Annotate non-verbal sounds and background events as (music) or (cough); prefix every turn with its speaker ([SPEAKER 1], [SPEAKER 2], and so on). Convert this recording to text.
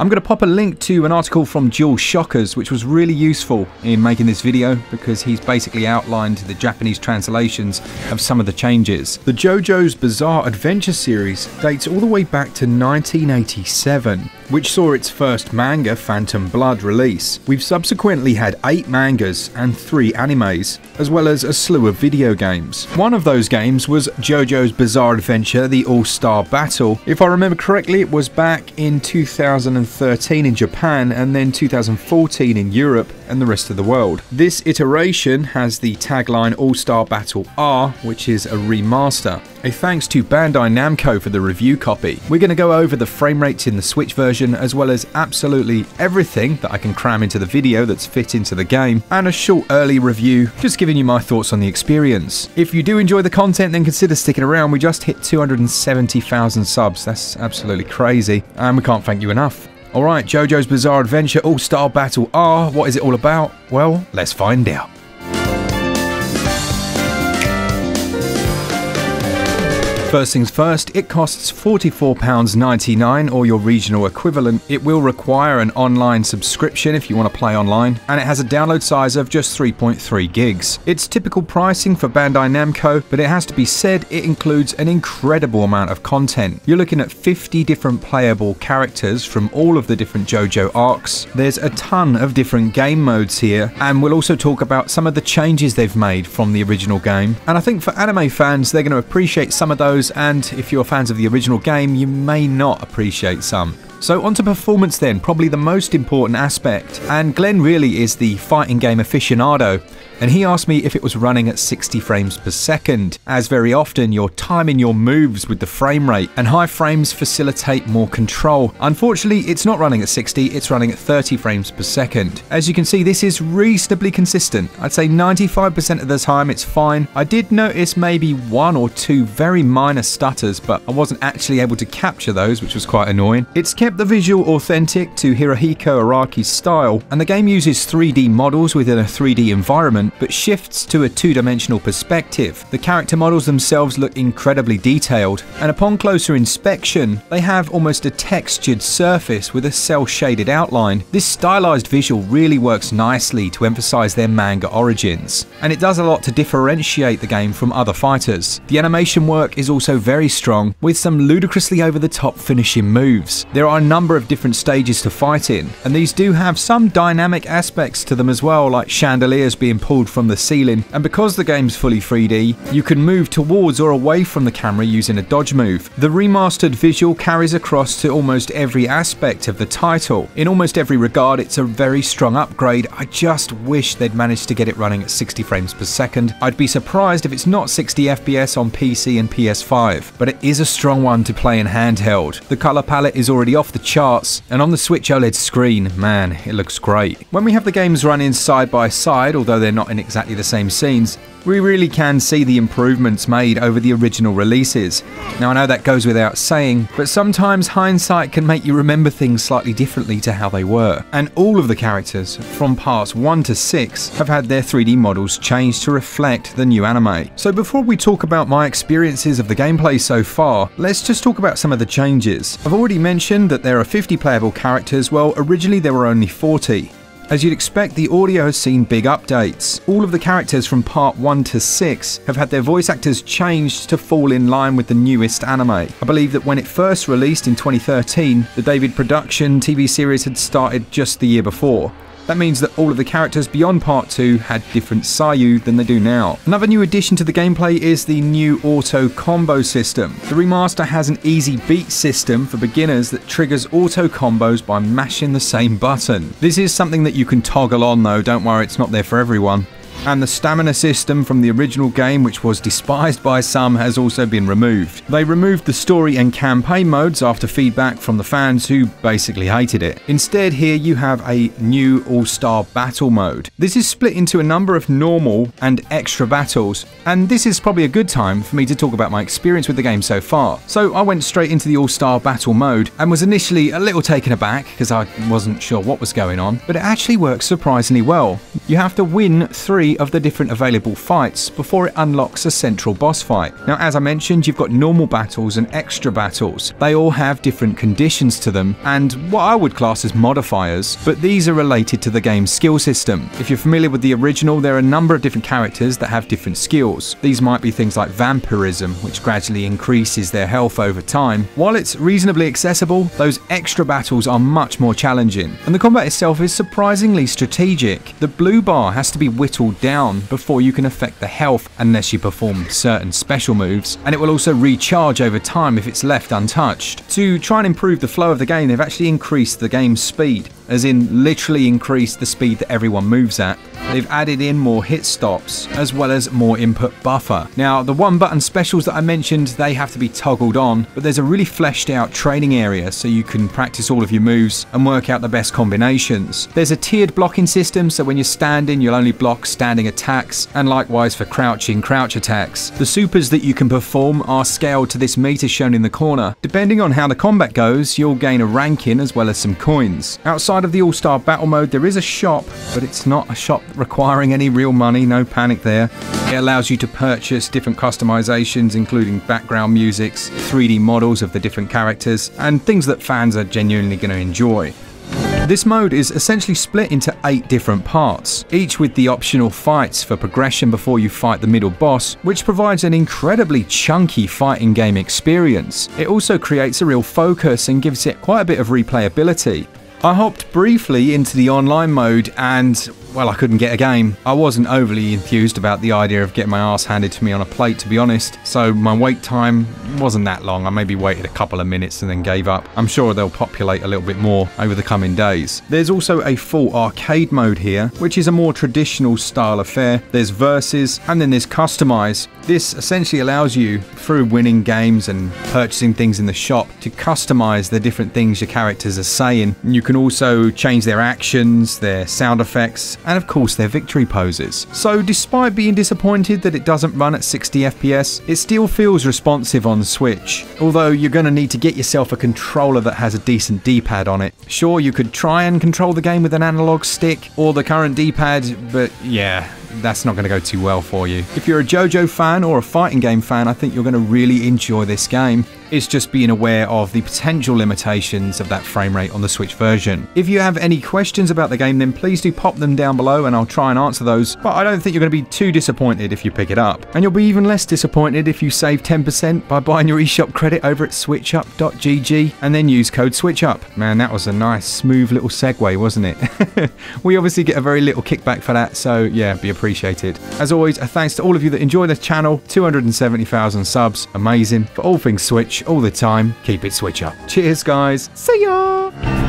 [SPEAKER 1] I'm going to pop a link to an article from DualShockers, which was really useful in making this video because he's basically outlined the Japanese translations of some of the changes. The JoJo's Bizarre Adventure series dates all the way back to 1987 which saw its first manga, Phantom Blood, release. We've subsequently had 8 mangas and 3 animes, as well as a slew of video games. One of those games was JoJo's Bizarre Adventure The All Star Battle. If I remember correctly, it was back in 2013 in Japan and then 2014 in Europe and the rest of the world. This iteration has the tagline All Star Battle R, which is a remaster. A thanks to Bandai Namco for the review copy. We're going to go over the frame rates in the Switch version, as well as absolutely everything that I can cram into the video that's fit into the game, and a short early review, just giving you my thoughts on the experience. If you do enjoy the content, then consider sticking around. We just hit 270,000 subs. That's absolutely crazy, and we can't thank you enough. Alright, JoJo's Bizarre Adventure All Star Battle R. What is it all about? Well, let's find out. First things first, it costs £44.99 or your regional equivalent. It will require an online subscription if you want to play online, and it has a download size of just 3.3 gigs. It's typical pricing for Bandai Namco, but it has to be said it includes an incredible amount of content. You're looking at 50 different playable characters from all of the different JoJo arcs. There's a ton of different game modes here, and we'll also talk about some of the changes they've made from the original game. And I think for anime fans, they're going to appreciate some of those and if you're fans of the original game, you may not appreciate some. So, on to performance then, probably the most important aspect. And Glen really is the fighting game aficionado and he asked me if it was running at 60 frames per second, as very often you're timing your moves with the frame rate, and high frames facilitate more control. Unfortunately, it's not running at 60, it's running at 30 frames per second. As you can see, this is reasonably consistent. I'd say 95% of the time it's fine. I did notice maybe one or two very minor stutters, but I wasn't actually able to capture those, which was quite annoying. It's kept the visual authentic to Hirohiko Araki's style, and the game uses 3D models within a 3D environment but shifts to a two-dimensional perspective. The character models themselves look incredibly detailed, and upon closer inspection, they have almost a textured surface with a cel-shaded outline. This stylized visual really works nicely to emphasize their manga origins, and it does a lot to differentiate the game from other fighters. The animation work is also very strong, with some ludicrously over-the-top finishing moves. There are a number of different stages to fight in, and these do have some dynamic aspects to them as well, like chandeliers being pulled from the ceiling, and because the game's fully 3D, you can move towards or away from the camera using a dodge move. The remastered visual carries across to almost every aspect of the title. In almost every regard, it's a very strong upgrade. I just wish they'd managed to get it running at 60 frames per second. I'd be surprised if it's not 60 FPS on PC and PS5, but it is a strong one to play in handheld. The colour palette is already off the charts, and on the Switch OLED screen, man, it looks great. When we have the games running side by side, although they're not in exactly the same scenes, we really can see the improvements made over the original releases. Now, I know that goes without saying, but sometimes hindsight can make you remember things slightly differently to how they were. And all of the characters, from parts 1 to 6, have had their 3D models changed to reflect the new anime. So, before we talk about my experiences of the gameplay so far, let's just talk about some of the changes. I've already mentioned that there are 50 playable characters, well, originally there were only 40. As you'd expect, the audio has seen big updates. All of the characters from part 1 to 6 have had their voice actors changed to fall in line with the newest anime. I believe that when it first released in 2013, the David production TV series had started just the year before. That means that all of the characters beyond Part 2 had different seiyuu than they do now. Another new addition to the gameplay is the new auto combo system. The remaster has an easy beat system for beginners that triggers auto combos by mashing the same button. This is something that you can toggle on though, don't worry it's not there for everyone and the stamina system from the original game, which was despised by some, has also been removed. They removed the story and campaign modes after feedback from the fans who basically hated it. Instead, here you have a new All Star Battle mode. This is split into a number of normal and extra battles, and this is probably a good time for me to talk about my experience with the game so far. So I went straight into the All Star Battle mode and was initially a little taken aback because I wasn't sure what was going on, but it actually works surprisingly well. You have to win three three of the different available fights before it unlocks a central boss fight. Now, as I mentioned, you've got normal battles and extra battles. They all have different conditions to them and what I would class as modifiers, but these are related to the game's skill system. If you're familiar with the original, there are a number of different characters that have different skills. These might be things like vampirism, which gradually increases their health over time. While it's reasonably accessible, those extra battles are much more challenging, and the combat itself is surprisingly strategic. The blue bar has to be whittled down before you can affect the health unless you perform certain special moves, and it will also recharge over time if it's left untouched. To try and improve the flow of the game, they've actually increased the game's speed, as in literally increased the speed that everyone moves at. They've added in more hit stops, as well as more input buffer. Now, the one button specials that I mentioned, they have to be toggled on, but there's a really fleshed out training area so you can practice all of your moves and work out the best combinations. There's a tiered blocking system, so when you're standing, you'll only block standing attacks, and likewise for crouching, crouch attacks. The supers that you can perform are scaled to this meter shown in the corner. Depending on how the combat goes, you'll gain a ranking as well as some coins. Outside of the All-Star Battle Mode, there is a shop, but it's not a shop requiring any real money, no panic there. It allows you to purchase different customizations, including background musics, 3D models of the different characters, and things that fans are genuinely going to enjoy. This mode is essentially split into 8 different parts, each with the optional fights for progression before you fight the middle boss, which provides an incredibly chunky fighting game experience. It also creates a real focus and gives it quite a bit of replayability. I hopped briefly into the online mode and well, I couldn't get a game. I wasn't overly enthused about the idea of getting my ass handed to me on a plate, to be honest, so my wait time wasn't that long. I maybe waited a couple of minutes and then gave up. I'm sure they'll populate a little bit more over the coming days. There's also a full arcade mode here, which is a more traditional style affair. There's verses and then there's customize. This essentially allows you, through winning games and purchasing things in the shop, to customize the different things your characters are saying. You can also change their actions, their sound effects, and of course their victory poses. So despite being disappointed that it doesn't run at 60 FPS, it still feels responsive on Switch, although you're going to need to get yourself a controller that has a decent D-pad on it. Sure, you could try and control the game with an analog stick or the current D-pad, but yeah, that's not going to go too well for you. If you're a JoJo fan or a fighting game fan, I think you're going to really enjoy this game. It's just being aware of the potential limitations of that frame rate on the Switch version. If you have any questions about the game, then please do pop them down below and I'll try and answer those. But I don't think you're going to be too disappointed if you pick it up. And you'll be even less disappointed if you save 10% by buying your eShop credit over at switchup.gg and then use code SWITCHUP. Man, that was a nice, smooth little segue, wasn't it? (laughs) we obviously get a very little kickback for that, so yeah, be appreciated. As always, a thanks to all of you that enjoy the channel. 270,000 subs, amazing. For all things Switch, all the time. Keep it switch up. Cheers, guys. See ya.